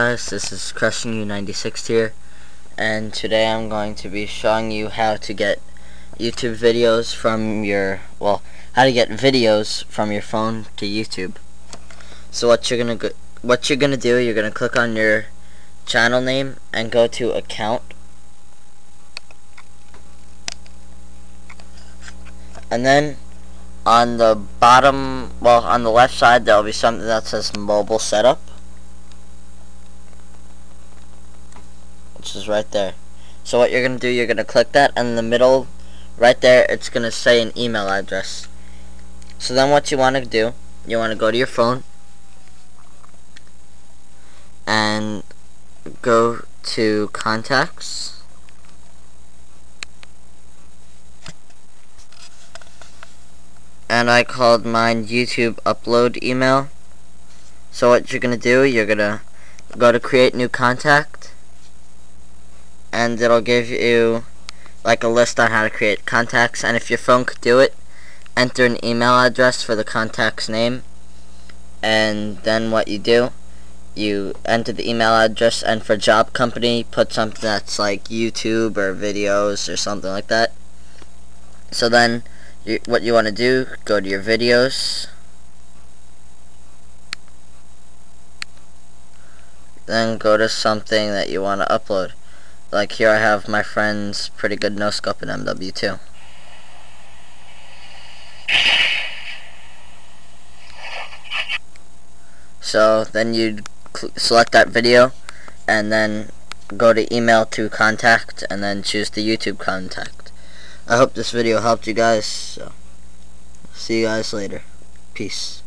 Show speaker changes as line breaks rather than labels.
guys, this is Crushing You 96 here, and today I'm going to be showing you how to get YouTube videos from your, well, how to get videos from your phone to YouTube. So what you're gonna go, what you're gonna do, you're gonna click on your channel name and go to account, and then on the bottom, well, on the left side, there'll be something that says mobile setup. Which is right there. So what you're going to do, you're going to click that, and in the middle, right there, it's going to say an email address. So then what you want to do, you want to go to your phone, and go to contacts, and I called mine YouTube upload email. So what you're going to do, you're going to go to create new contact, and it'll give you like a list on how to create contacts and if your phone could do it enter an email address for the contact's name and then what you do you enter the email address and for job company put something that's like YouTube or videos or something like that. So then you, what you want to do go to your videos. Then go to something that you want to upload like here I have my friend's pretty good no scope in MW2. So then you select that video and then go to email to contact and then choose the YouTube contact. I hope this video helped you guys. So see you guys later. Peace.